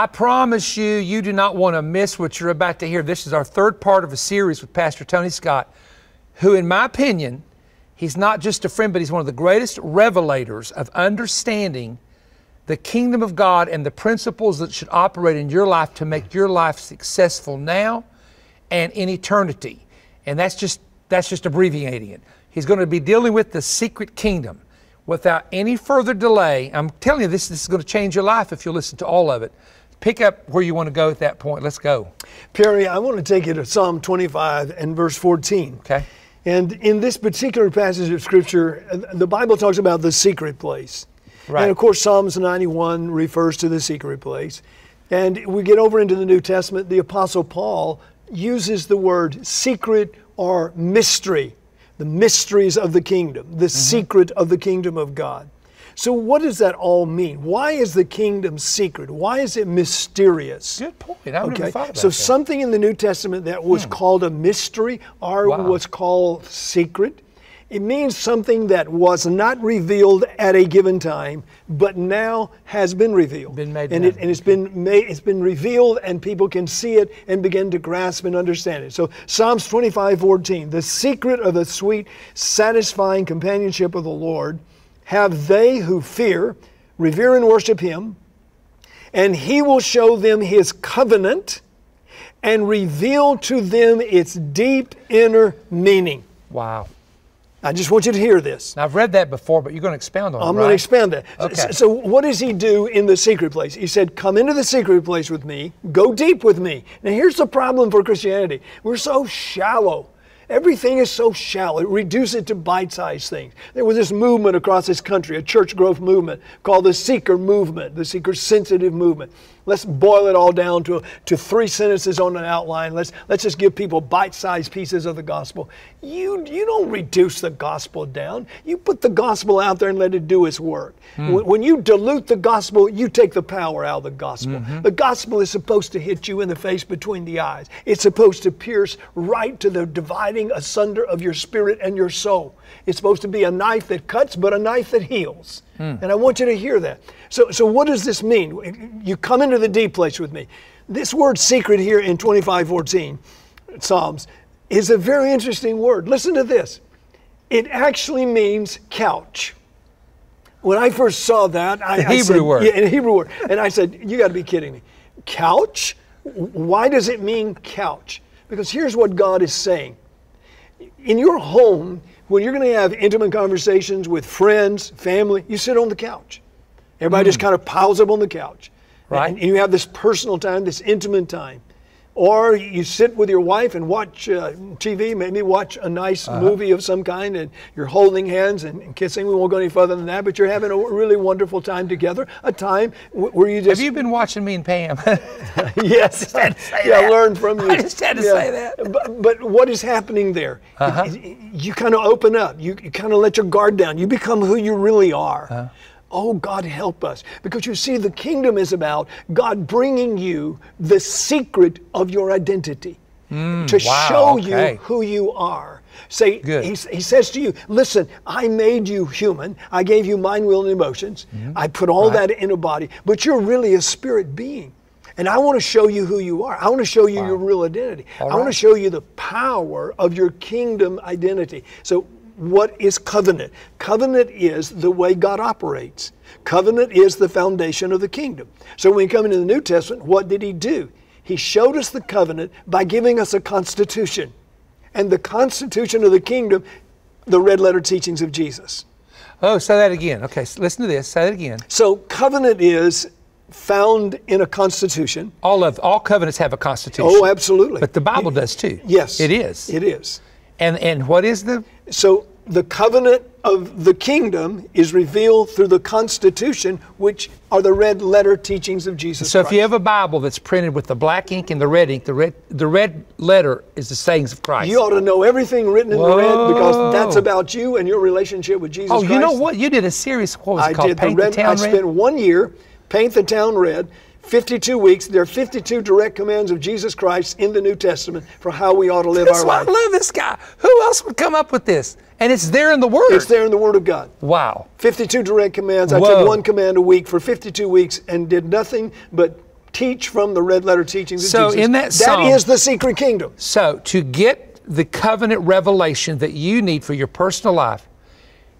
I promise you, you do not want to miss what you're about to hear. This is our third part of a series with Pastor Tony Scott, who, in my opinion, he's not just a friend, but he's one of the greatest revelators of understanding the kingdom of God and the principles that should operate in your life to make your life successful now and in eternity. And that's just that's just abbreviating it. He's going to be dealing with the secret kingdom without any further delay. I'm telling you, this, this is going to change your life if you listen to all of it pick up where you want to go at that point. Let's go. Perry, I want to take you to Psalm 25 and verse 14. Okay. And in this particular passage of Scripture, the Bible talks about the secret place. Right. And of course, Psalms 91 refers to the secret place. And we get over into the New Testament, the Apostle Paul uses the word secret or mystery, the mysteries of the kingdom, the mm-hmm. secret of the kingdom of God. So, what does that all mean? Why is the kingdom secret? Why is it mysterious? Good point. I okay. thought about so, that. something in the New Testament that was hmm. called a mystery or wow. was called secret. It means something that was not revealed at a given time, but now has been revealed. Been made and, it, and it's been made, it's been revealed, and people can see it and begin to grasp and understand it. So Psalms 25, 14, the secret of the sweet, satisfying companionship of the Lord have they who fear, revere and worship him, and he will show them his covenant and reveal to them its deep inner meaning. Wow. I just want you to hear this. Now, I've read that before, but you're going to expound on I'm it. I'm right? going to expand that. Okay. So, so, what does he do in the secret place? He said, Come into the secret place with me, go deep with me. Now, here's the problem for Christianity we're so shallow. Everything is so shallow. Reduce it to bite-sized things. There was this movement across this country, a church growth movement called the seeker movement, the seeker-sensitive movement. Let's boil it all down to, to three sentences on an outline. Let's, let's just give people bite-sized pieces of the gospel. You, you don't reduce the gospel down. You put the gospel out there and let it do its work. Mm. When, you dilute the gospel, you take the power out of the gospel. Mm-hmm. The gospel is supposed to hit you in the face between the eyes. It's supposed to pierce right to the dividing asunder of your spirit and your soul. It's supposed to be a knife that cuts, but a knife that heals. Mm. And I want you to hear that. So, so what does this mean? You come into the deep place with me. This word secret here in 2514, Psalms, is a very interesting word. Listen to this. It actually means couch. When I first saw that, I, Hebrew said, word. Yeah, a Hebrew word. And I said, You got to be kidding me. Couch? Why does it mean couch? Because here's what God is saying. In your home, when you're going to have intimate conversations with friends, family, you sit on the couch. Everybody mm. just kind of piles up on the couch. Right. And you have this personal time, this intimate time. Or you sit with your wife and watch uh, TV, maybe watch a nice uh-huh. movie of some kind, and you're holding hands and, and, kissing. We won't go any further than that, but you're having a really wonderful time together. A time w- where you just. Have you been watching me and Pam? yes. I yeah, I learned from you. I just had to yeah. say that. But, but what is happening there? Uh-huh. It, it, you kind of open up. You, you kind of let your guard down. You become who you really are. Uh-huh. Oh, God, help us. Because you see, the kingdom is about God bringing you the secret of your identity mm, to wow, show okay. you who you are. Say, he, he, says to you, listen, I made you human. I gave you mind, will, and emotions. Mm-hmm. I put all right. that in a body, but you're really a spirit being. And I want to show you who you are. I want to show you wow. your real identity. All I right. want to show you the power of your kingdom identity. So what is covenant? Covenant is the way God operates. Covenant is the foundation of the kingdom. So when we come into the New Testament, what did he do? He showed us the covenant by giving us a constitution. And the constitution of the kingdom, the red letter teachings of Jesus. Oh, say that again. Okay, so listen to this. Say that again. So covenant is found in a constitution. All of all covenants have a constitution. Oh, absolutely. But the Bible does too. Yes. It is. It is. And and what is the So the covenant of the kingdom is revealed through the Constitution, which are the red letter teachings of Jesus so Christ. if you have a Bible that's printed with the black ink and the red ink, the red, the red letter is the sayings of Christ. You ought to know everything written in Whoa. the red because that's about you and your relationship with Jesus oh, Christ. you know what? You did a series, what was it I called? did Paint the red, the Town I Red? spent one year, Paint the Town Red, 52 weeks. There are 52 direct commands of Jesus Christ in the New Testament for how we ought to live That's our why life. I love this guy. Who else would come up with this? And it's there in the Word. It's there in the Word of God. Wow. 52 direct commands. I took one command a week for 52 weeks and did nothing but teach from the red letter teachings of So Jesus. in that that psalm- is the secret kingdom. So, to get the covenant revelation that you need for your personal life,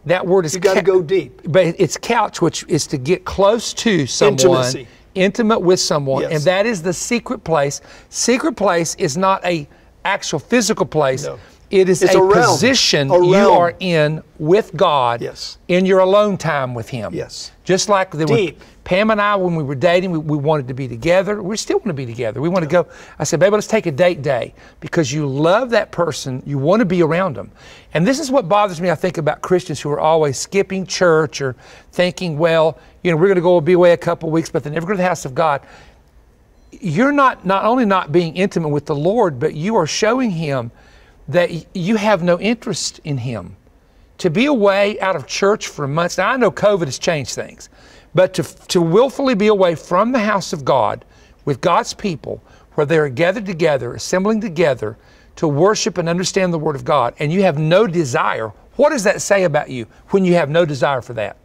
that word is You got to go deep. But it's couch, which is to get close to someone, Intimacy. Intimate with someone, Yes. and that is the secret place. Secret place is not a actual physical place. No. It is It's a, a realm. position A you are in with God Yes. in your alone time with Him. Yes. Just like the, Deep. Pam and I, when we were dating, we, we wanted to be together. We still want to be together. We want to go. I said, baby, let's take a date day because you love that person. You want to be around them. And this is what bothers me, I think, about Christians who are always skipping church or thinking, well, you know, we're going to go be away a couple of weeks, but they never go to the house of God. You're not not only not being intimate with the Lord, but you are showing Him that you have no interest in Him to be away out of church for months. Now, I know COVID has changed things, but to, to willfully be away from the house of God with God's people, where they are gathered together, assembling together to worship and understand the Word of God, and you have no desire, what does that say about you when you have no desire for that?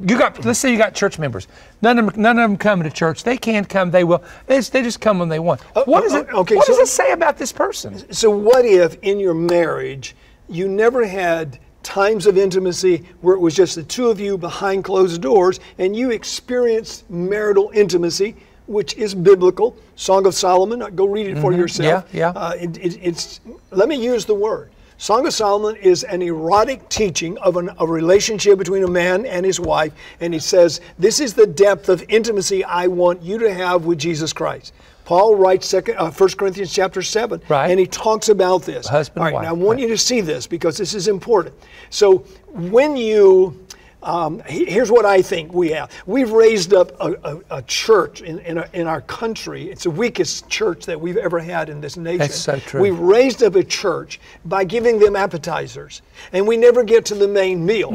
You got, let's say you got church members. None of them, none of them come to church. They can't come. They will. They just, they just come when they want. What does oh, it? okay, what so- does it say about this person? So, what if in your marriage you never had times of intimacy where it was just the two of you behind closed doors and you experienced marital intimacy, which is biblical? Song of Solomon, go read it for yourself. Mm-hmm. Yeah, yeah. Uh, it, it, it's, let me use the word. Song of Solomon is an erotic teaching of an, a relationship between a man and his wife, and he says, This is the depth of intimacy I want you to have with Jesus Christ. Paul writes second, uh, 1 Corinthians chapter 7, Right. and he talks about this. Husband All and right, now I want right. you to see this because this is important. So when you, um, here's what I think we have. We've raised up a, a, a church in, in, our- in our country. It's the weakest church that we've ever had in this nation. That's so true. We've raised up a church by giving them appetizers, and we never get to the main meal.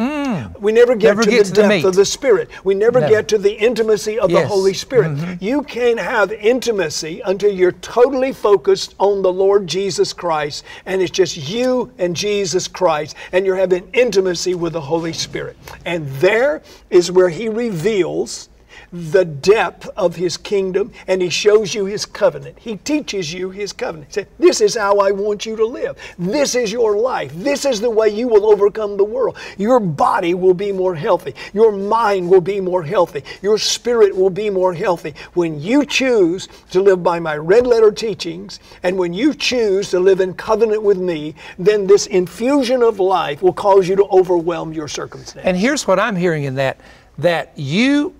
We never get Mm. Never to get the to depth of the Spirit. We never, Never. get to the intimacy of the Yes. Mm-hmm. Holy Spirit. You can't have intimacy until you're totally focused on the Lord Jesus Christ, and it's just you and Jesus Christ, and you're having intimacy with the Holy Spirit. And there is where He reveals the depth of his kingdom and he shows you his covenant. He teaches you his covenant. He said, This is how I want you to live. This is your life. This is the way you will overcome the world. Your body will be more healthy. Your mind will be more healthy. Your spirit will be more healthy. When you choose to live by my red letter teachings and when you choose to live in covenant with me, then this infusion of life will cause you to overwhelm your circumstance. And here's what I'm hearing in that that you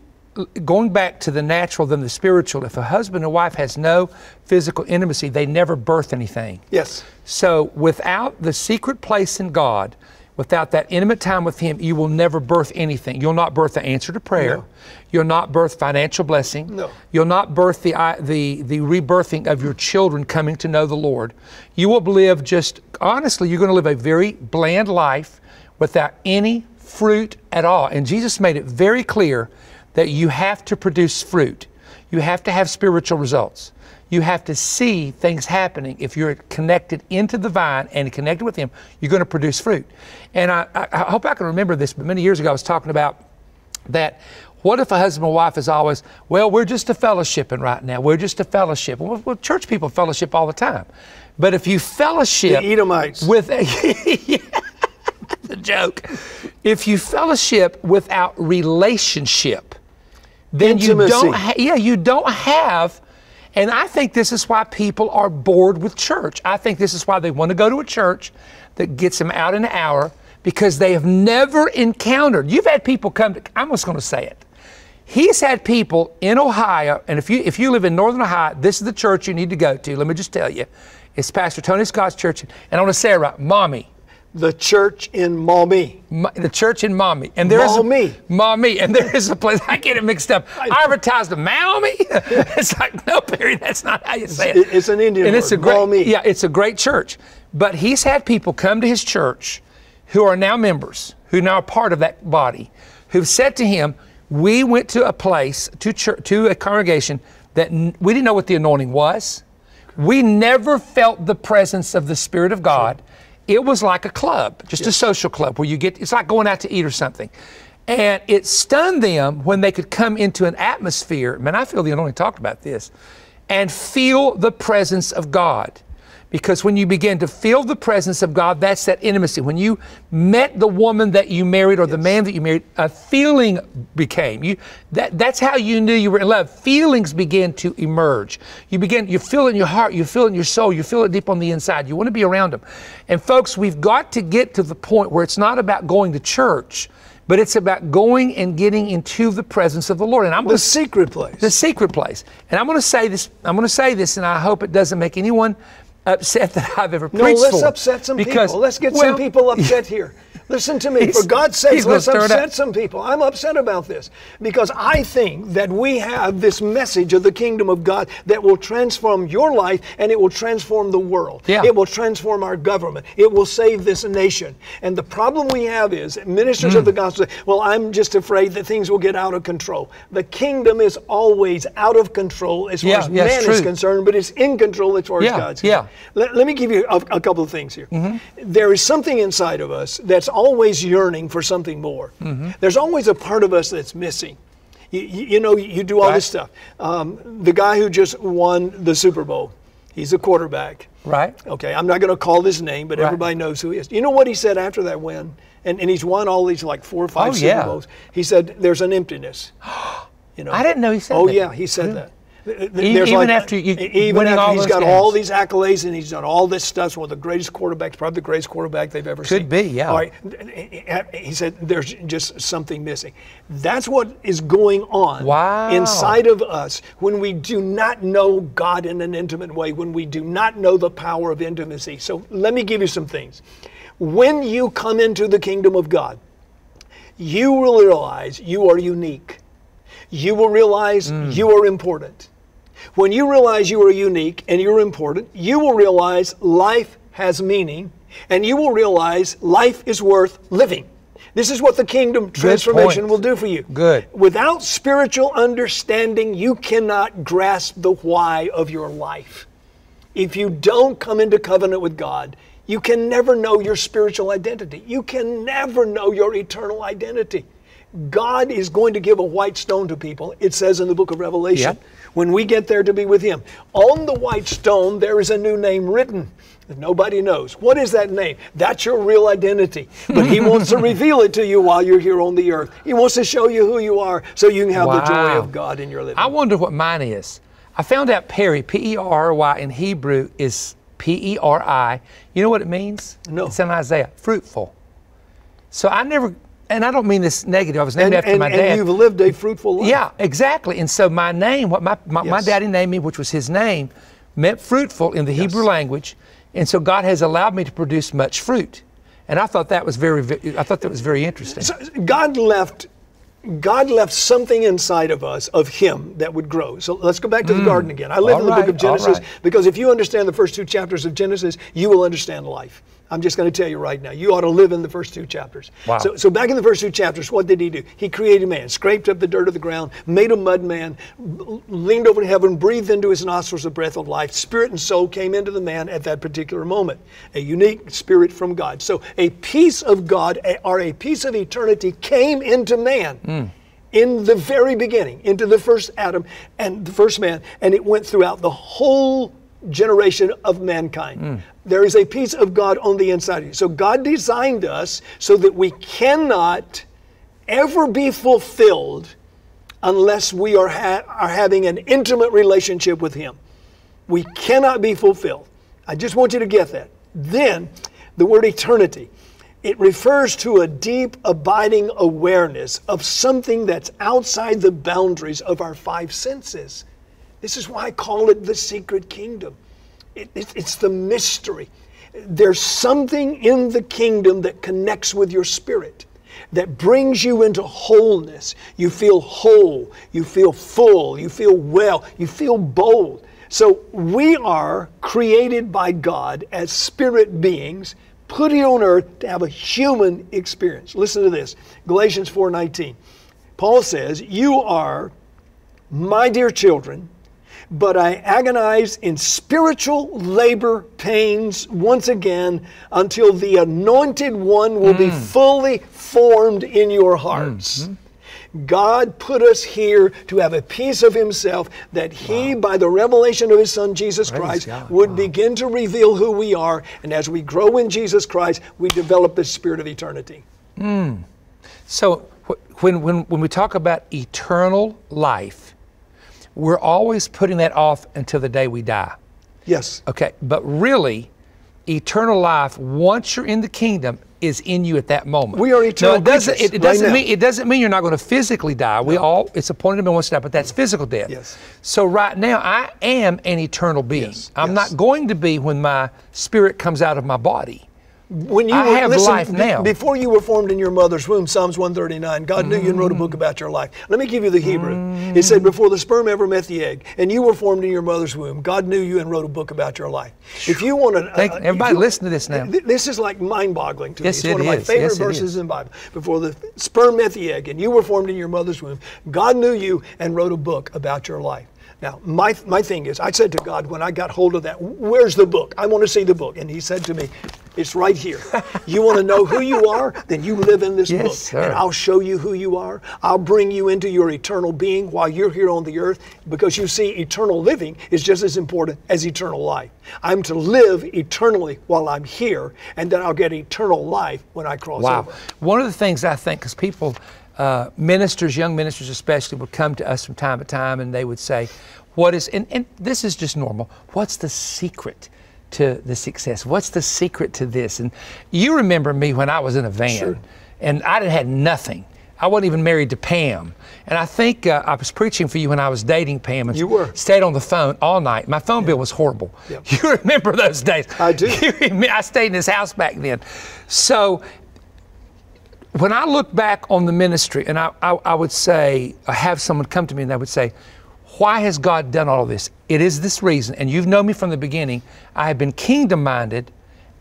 going back to the natural than the spiritual if a husband and wife has no physical intimacy they never birth anything yes. so without the secret place in god without that intimate time with him you will never birth anything you'll not birth the answer to prayer No. you'll not birth financial blessing No. you'll not birth the, the the rebirthing of your children coming to know the lord you will live just honestly you're going to live a very bland life without any fruit at all and jesus made it very clear that you have to produce fruit you have to have spiritual results you have to see things happening. If you're connected into the vine and connected with Him, you're going to produce fruit. And I, I, hope I can remember this, but many years ago I was talking about that. What if a husband and wife is always, well, we're just a fellowshipping right now. We're just a fellowship. Well, well church people fellowship all the time. But if you fellowship The Edomites. with a joke. If you fellowship without relationship, then Intimacy. you don't ha- yeah you don't have and i think this is why people are bored with church. I think this is why they want to go to a church that gets them out in an hour because they have never encountered you've had people come to i'm just going to say it. He's had people in ohio and if you if you live in northern ohio this is the church you need to go to. Let me just tell you it's pastor tony scott's church and i want to say it right mommy The church in Maumee. Ma- the church in Maumee, and there is Maumee. a Maumee, and there is a place. I get it mixed up. I advertised a Maumee. it's like no, Perry, that's not how you say it. It- it's an Indian and it's a word, great, Maumee. yeah, it's a great church. But he's had people come to his church who are now members, who are now are part of that body, who've said to him, "We went to a place to church, to a congregation that n- we didn't know what the anointing was. We never felt the presence of the Spirit of God." It was like a club, just a social club where you get, it's like going out to eat or something. And it stunned them when they could come into an atmosphere. Man, I feel the anointing talked about this and feel the presence of God. Because when you begin to feel the presence of God, that's that intimacy. When you met the woman that you married or the man that you married, a feeling became. You that that's how you knew you were in love. Feelings began to emerge. You begin you feel it in your heart, you feel it in your soul, you feel it deep on the inside. You want to be around them. And folks, we've got to get to the point where it's not about going to church but it's about going and getting into the presence of the Lord. And I'm The going secret place. the secret place. And I'm going to say this. I'm going to say this, and I hope it doesn't make anyone upset that I've ever no, preached let's for. upset some because, people. Let's get well, some people upset here. Listen to me. He's- For God's sake, let's upset up. some people. I'm upset about this because I think that we have this message of the kingdom of God that will transform your life and it will transform the world. Yeah. It will transform our government. It will save this nation. And the problem we have is ministers Mm. of the gospel say, well, I'm just afraid that things will get out of control. The kingdom is always out of control as far as yeah, man is concerned, but it's in control as far Yeah, as God's yeah. concerned. Let, let me give you a, a couple of things here. Mm-hmm. There is something inside of us that's always yearning for something more. Mm-hmm. There's always a part of us that's missing. You, you, you know, you do all Right. this stuff. Um, the guy who just won the Super Bowl, he's a quarterback. Right. Okay, I'm not going to call his name, but Right. everybody knows who he is. You know what he said after that win? And, and he's won all these like four or five Oh, Super yeah. Bowls. He said, "There's an emptiness." You know, I didn't know he said Oh that. Oh, yeah, he said that. E- even after you- even after all he's got all these accolades and he's done all this stuff, one of the greatest quarterbacks, probably the greatest quarterback they've ever seen. Could be, yeah. All right, he said there's just something missing. That's what is going on Wow. inside of us when we do not know God in an intimate way, when we do not know the power of intimacy. So let me give you some things. When you come into the kingdom of God, you will realize you are unique. You will realize Mm. you are important. When you realize you are unique and you're important, you will realize life has meaning and you will realize life is worth living. This is what the kingdom transformation point. will do for you. Good. Without spiritual understanding, you cannot grasp the why of your life. If you don't come into covenant with God, you can never know your spiritual identity. You can never know your eternal identity. God is going to give a white stone to people, it says in the book of Revelation, Yeah. When we get there to be with Him. On the white stone, there is a new name written that nobody knows. What is that name? That's your real identity. But He wants to reveal it to you while you're here on the earth. He wants to show you who you are so you can have the joy of God in your living. I wonder what mine is. I found out Perry, P E R R Y in Hebrew is P E R I. You know what it means? No. It's in Isaiah, fruitful. So I never, and I don't mean this negative. I was named and, after and, my and you've lived a fruitful life. Yeah, exactly. And so my name, what my, my, my daddy named me, which was his name, meant fruitful in the Hebrew language. And so God has allowed me to produce much fruit. And I thought that was very, I thought that was very interesting. So God left God left something inside of us of Him that would grow. So let's go back to the mm. garden again. I live All in the right, book of Genesis right. because if you understand the first two chapters of Genesis, you will understand life. I'm just going to tell you right now. You ought to live in the first two chapters. Wow. So, so back in the first two chapters, what did he do? He created man, scraped up the dirt of the ground, made a mud man, leaned over to heaven, breathed into his nostrils the breath of life. Spirit and soul came into the man at that particular moment. A unique spirit from God. So a piece of God a- or a piece of eternity came into man hmm. in the very beginning, into the first Adam and the first man, and it went throughout the whole generation of mankind. Hmm. There is a piece of God on the inside of you. So God designed us so that we cannot ever be fulfilled unless we are, ha- are having an intimate relationship with Him. We cannot be fulfilled. I just want you to get that. Then, the word eternity. It refers to a deep, abiding awareness of something that's outside the boundaries of our five senses. This is why I call it the secret kingdom. It- it- it's the mystery. There's something in the kingdom that connects with your spirit, that brings you into wholeness. You feel whole, you feel full, you feel well, you feel bold. So we are created by God as spirit beings, put here on earth to have a human experience. Listen to this Galatians 4:19. Paul says, You are my dear children, but I agonize in spiritual labor pains once again until the anointed one will be mm. fully formed in your hearts. Mm-hmm. God put us here to have a piece of Himself that He, by the revelation of His Son Jesus Praise Christ, God. would Wow. begin to reveal who we are. And as we grow in Jesus Christ, we develop the spirit of eternity. Mm. So wh- when, when, when we talk about eternal life, we're always putting that off until the day we die. Yes. Okay, but really, eternal life, once you're in the kingdom, is in you at that moment. We are eternal No, it doesn't, it, it doesn't now. mean it doesn't mean you're not going to physically die. We all it's appointed to be once to die, but that's physical death. Yes. So right now, I am an eternal being. Yes, I'm yes. not going to be when my spirit comes out of my body. When you I were, have listen, life now. before you were formed in your mother's womb, Psalms 139, God knew you and wrote a Mm. book about your life. Let me give you the Hebrew. It said, Before the sperm ever met the egg, and you were formed in your mother's womb, God knew you and wrote a book about your life. If you want to. Thank- everybody listen to this now. This is like mind boggling to Yes, me. It's one it of my is. favorite Yes, verses in the Bible. Before the sperm met the egg, and you were formed in your mother's womb, God knew you and wrote a book about your life. Now, my, my thing is, I said to God when I got hold of that, where's the book? I want to see the book. And He said to me, it's right here. You want to know who you are? Then you live in this Yes, book. sir. And I'll show you who you are. I'll bring you into your eternal being while you're here on the earth because you see, eternal living is just as important as eternal life. I'm to live eternally while I'm here, and then I'll get eternal life when I cross Wow. over. One of the things I think, because people, uh, ministers, young ministers especially, would come to us from time to time and they would say, What is, and, and this is just normal, what's the secret to the success? What's the secret to this? And you remember me when I was in a van Sure. and I didn't had nothing. I wasn't even married to Pam. And I think uh, I was preaching for you when I was dating Pam and You were. stayed on the phone all night. My phone bill was horrible. You remember those days. I do. Remember- I stayed in his house back then. So when I look back on the ministry, and I, I, I would say, I have someone come to me and they would say, Why has God done all this? It is this reason, and you've known me from the beginning. I have been kingdom minded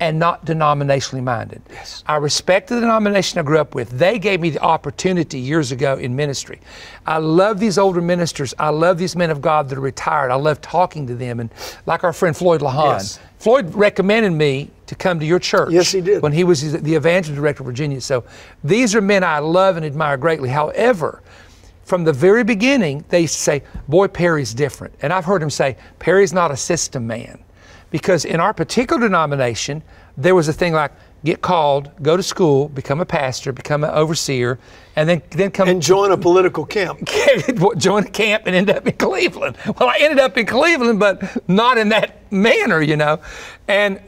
and not denominationally minded. Yes. I respect the denomination I grew up with. They gave me the opportunity years ago in ministry. I love these older ministers. I love these men of God that are retired. I love talking to them. And like our friend Floyd Lawhon, Yes. Floyd recommended me to come to your church. Yes, he did. When he was the evangelist director of Virginia. So these are men I love and admire greatly. However, from the very beginning, they say, Boy, Perry's different. And I've heard him say, Perry's not a system man. Because in our particular denomination, there was a thing like get called, go to school, become a pastor, become an overseer, and then, then come And join a political camp. join a camp and end up in Cleveland. Well, I ended up in Cleveland, but not in that manner, you know. And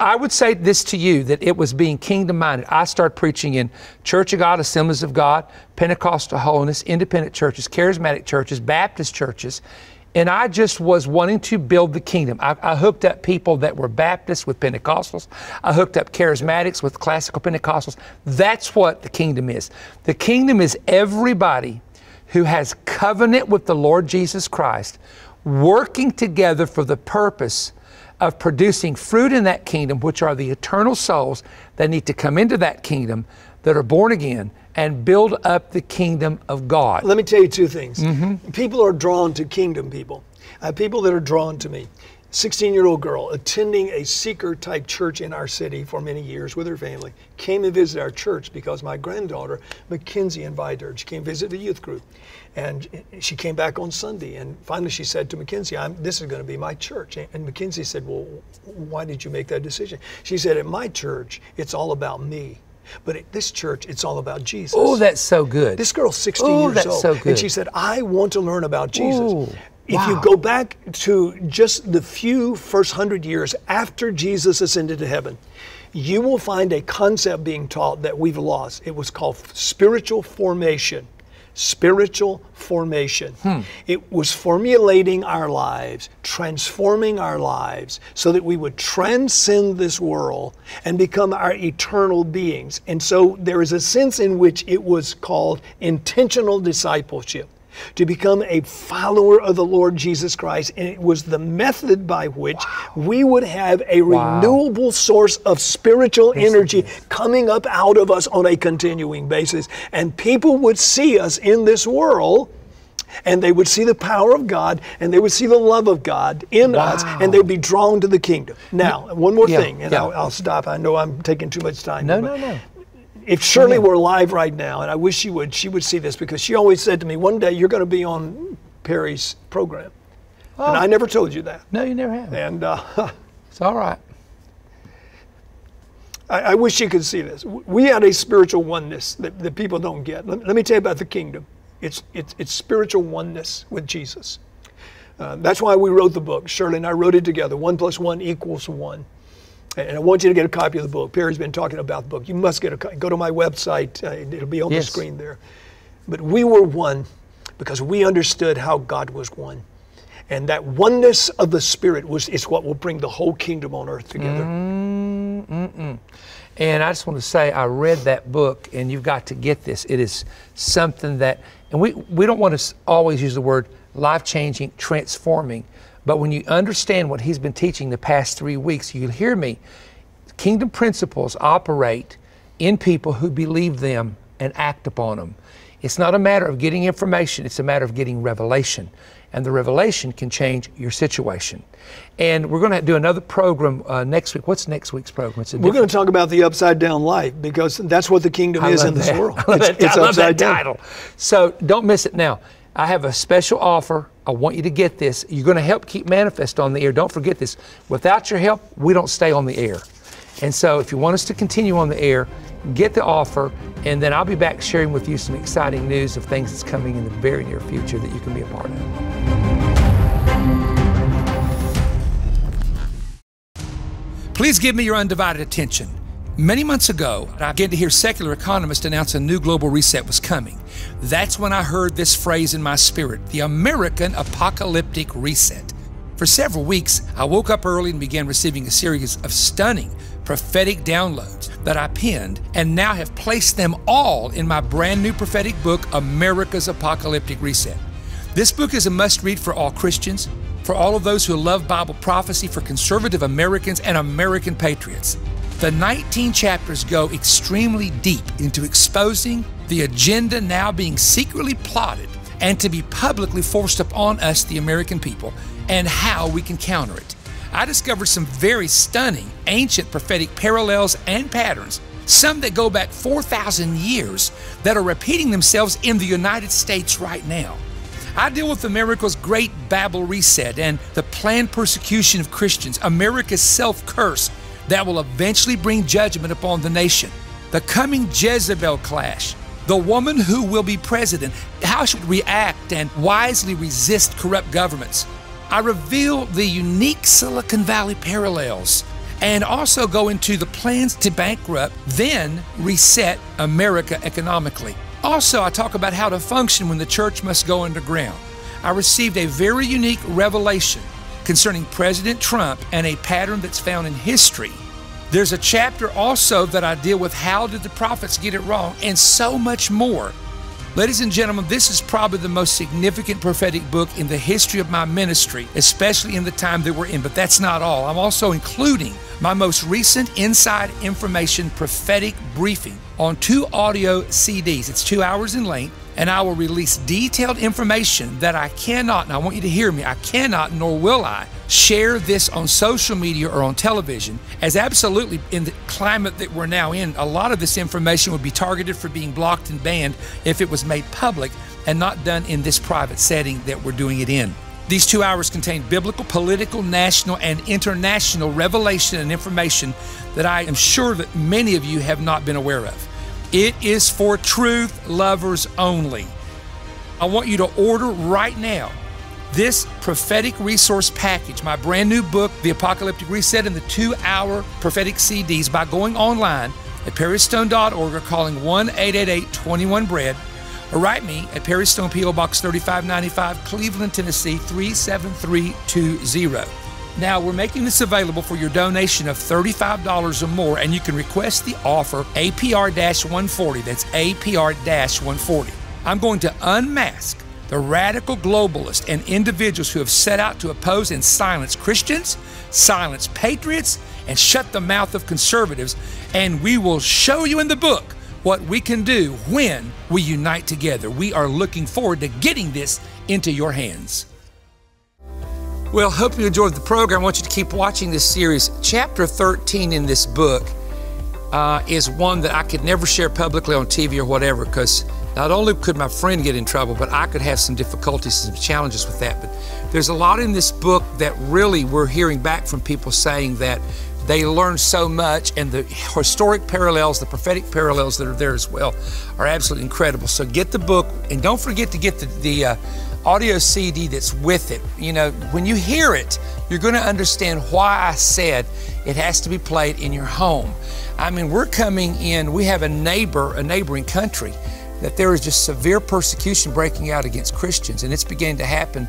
I would say this to you that it was being kingdom minded. I started preaching in Church of God, Assemblies of God, Pentecostal Holiness, independent churches, charismatic churches, Baptist churches. And I just was wanting to build the kingdom. I, I hooked up people that were Baptists with Pentecostals. I hooked up charismatics with classical Pentecostals. That's what the kingdom is. The kingdom is everybody who has covenant with the Lord Jesus Christ, working together for the purpose of producing fruit in that kingdom, which are the eternal souls that need to come into that kingdom that are born again and build up the kingdom of God. Let me tell you two things. Mm-hmm. People are drawn to kingdom people. Have people that are drawn to me. 16 year old girl attending a seeker type church in our city for many years with her family came and visited our church because my granddaughter, Mackenzie, invited her. She came visit the youth group. And she came back on Sunday. And finally she said to Mackenzie, I'm, This is going to be my church. And Mackenzie said, Well, why did you make that decision? She said, At my church, it's all about me. But at this church, it's all about Jesus. Oh, that's so good. This girl's 16 Oh, years that's old. so good. And she said, I want to learn about Jesus. Ooh, if you go back to just the few first hundred years after Jesus ascended to heaven, you will find a concept being taught that we've lost. It was called spiritual formation. Spiritual formation. Hmm. It was formulating our lives, transforming our lives so that we would transcend this world and become our eternal beings. And so there is a sense in which it was called intentional discipleship to become a follower of the Lord Jesus Christ. And it was the method by which we would have a Wow. renewable source of spiritual Yes, energy coming up out of us on a continuing basis. And people would see us in this world. And they would see the power of God and they would see the love of God in us and they'd be drawn to the kingdom. Now, one more Yeah, thing, and yeah. I'll, I'll stop. I know I'm taking too much time. no, but no, no. If Shirley were alive right now, and I wish she would, she would see this because she always said to me, "One day you're going to be on Perry's program," and I never told you that. No, you never have. And uh, It's all right. I, I wish you could see this. We had a spiritual oneness that, that people don't get. Let, let me tell you about the kingdom. It's, it's, it's spiritual oneness with Jesus. Uh, that's why we wrote the book. Shirley and I wrote it together. One plus one equals one. And I want you to get a copy of the book. Perry's been talking about the book. You must get a copy. Go to my website. Uh, it'll be on Yes. the screen there. But we were one because we understood how God was one. And that oneness of the Spirit was is what will bring the whole kingdom on earth together. And I just want to say, I read that book, and you've got to get this. It is something that, and we, we don't want to always use the word life changing, transforming, but when you understand what he's been teaching the past three weeks, you'll hear me. Kingdom principles operate in people who believe them and act upon them. It's not a matter of getting information, it's a matter of getting revelation. And the revelation can change your situation. And we're going to do another program uh, next week. What's next week's program? It's a We're going to talk about the upside down life because that's what the kingdom I is in this world. I love It's, that, it's I love that down. title. So don't miss it now. I have a special offer. I want you to get this. You're going to help keep Manna-Fest on the air. Don't forget this. Without your help, we don't stay on the air. And so if you want us to continue on the air, get the offer, and then I'll be back sharing with you some exciting news of things that's coming in the very near future that you can be a part of. Please give me your undivided attention. Many months ago, I began to hear secular economists announce a new global reset was coming. That's when I heard this phrase in my spirit the American apocalyptic reset. For several weeks, I woke up early and began receiving a series of stunning prophetic downloads that I penned and now have placed them all in my brand new prophetic book, America's Apocalyptic Reset. This book is a must read for all Christians, for all of those who love Bible prophecy, for conservative Americans and American patriots. The 19 chapters go extremely deep into exposing the agenda now being secretly plotted and to be publicly forced upon us, the American people, and how we can counter it. I discovered some very stunning ancient prophetic parallels and patterns, some that go back 4,000 years, that are repeating themselves in the United States right now. I deal with America's great Babel reset and the planned persecution of Christians, America's self curse that will eventually bring judgment upon the nation, the coming Jezebel clash, the woman who will be president, how should we act and wisely resist corrupt governments. I reveal the unique Silicon Valley parallels and also go into the plans to bankrupt, then reset America economically. Also, I talk about how to function when the church must go underground. I received a very unique revelation concerning President Trump and a pattern that's found in history. There's a chapter also that I deal with how did the prophets get it wrong, and so much more. Ladies and gentlemen, this is probably the most significant prophetic book in the history of my ministry, especially in the time that we're in. But that's not all. I'm also including my most recent inside information prophetic briefing on two audio CDs. It's two hours in length, and I will release detailed information that I cannot, and I want you to hear me, I cannot nor will I share this on social media or on television, as absolutely in the climate that we're now in, a lot of this information would be targeted for being blocked and banned if it was made public and not done in this private setting that we're doing it in. These two hours contain biblical, political, national, and international revelation and information that I am sure that many of you have not been aware of. It is for truth lovers only. I want you to order right now this prophetic resource package, my brand new book, The Apocalyptic Reset, and the two hour prophetic CDs by going online at perrystone.org or calling 1 888 21 Bread or write me at Perry Stone P.O. Box 3595, Cleveland, Tennessee 37320. Now, we're making this available for your donation of $35 or more, and you can request the offer APR 140. That's APR 140. I'm going to unmask the radical globalists and individuals who have set out to oppose and silence Christians, silence patriots, and shut the mouth of conservatives. And we will show you in the book what we can do when we unite together. We are looking forward to getting this into your hands. Well, hope you enjoyed the program. I want you to keep watching this series. Chapter 13 in this book uh, is one that I could never share publicly on TV or whatever because not only could my friend get in trouble, but I could have some difficulties and challenges with that. But there's a lot in this book that really we're hearing back from people saying that they learn so much, and the historic parallels, the prophetic parallels that are there as well, are absolutely incredible. So get the book, and don't forget to get the, the uh, audio CD that's with it. You know, when you hear it, you're going to understand why I said it has to be played in your home. I mean, we're coming in, we have a neighbor, a neighboring country, that there is just severe persecution breaking out against Christians, and it's beginning to happen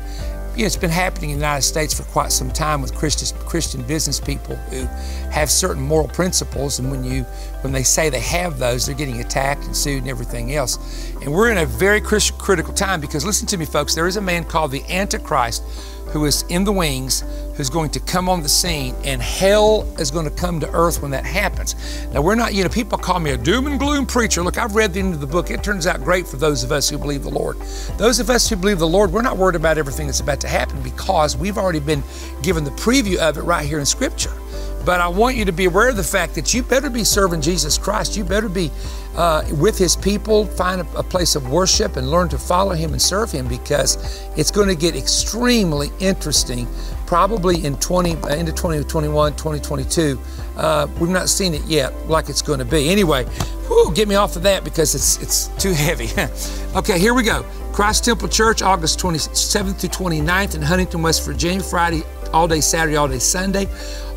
you know, it's been happening in the United States for quite some time with Christian, Christian business people who have certain moral principles, and when you when they say they have those, they're getting attacked and sued and everything else. And we're in a very critical time because listen to me, folks. There is a man called the Antichrist who is in the wings, who's going to come on the scene, and hell is going to come to earth when that happens. Now, we're not, you know, people call me a doom and gloom preacher. Look, I've read the end of the book. It turns out great for those of us who believe the Lord. Those of us who believe the Lord, we're not worried about everything that's about to happen because we've already been given the preview of it right here in Scripture. But I want you to be aware of the fact that you better be serving Jesus Christ. You better be uh, with His people, find a, a, place of worship and learn to follow Him and serve Him because it's going to get extremely interesting probably in 20, uh, into 2021, 2022. Uh, we've not seen it yet like it's going to be. Anyway, whew, get me off of that because it's, it's too heavy. okay, here we go. Christ Temple Church, August 27th to 29th in Huntington, West Virginia, Friday, all day Saturday, all day Sunday.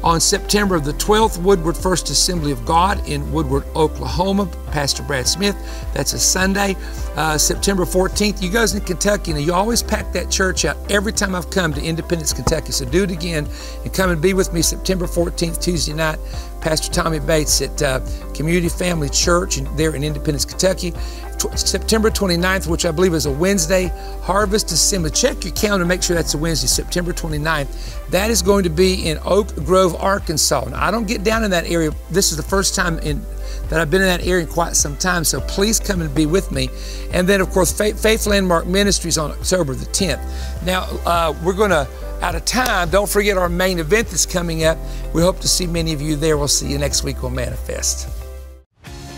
On September the 12th, Woodward First Assembly of God in Woodward, Oklahoma, Pastor Brad Smith. That's a Sunday. Uh, September 14th, you guys in Kentucky, you, you always pack that church out every time I've come to Independence, Kentucky. So do it again and come and be with me September 14th, Tuesday night. Pastor Tommy Bates at uh, Community Family Church there in Independence, Kentucky. September 29th, which I believe is a Wednesday, Harvest Assembly. Check your calendar, make sure that's a Wednesday, September 29th. That is going to be in Oak Grove, Arkansas. Now, I don't get down in that area. This is the first time in that I've been in that area in quite some time, so please come and be with me. And then, of course, Faith, Faith Landmark Ministries on October the 10th. Now, uh, we're going to out of time, don't forget our main event that's coming up. We hope to see many of you there. We'll see you next week on Manna-Fest.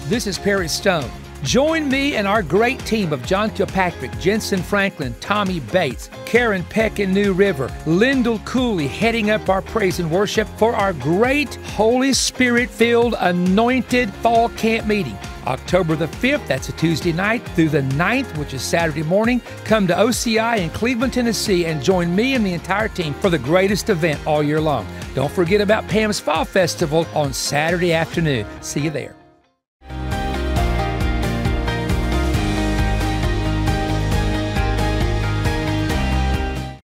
This is Perry Stone. Join me and our great team of John Kilpatrick, Jentezen Franklin, Tommy Bates, Karen Peck in New River, Lindell Cooley heading up our praise and worship for our great Holy Spirit filled anointed fall camp meeting. October the 5th, that's a Tuesday night, through the 9th, which is Saturday morning. Come to OCI in Cleveland, Tennessee, and join me and the entire team for the greatest event all year long. Don't forget about Pam's Fall Festival on Saturday afternoon. See you there.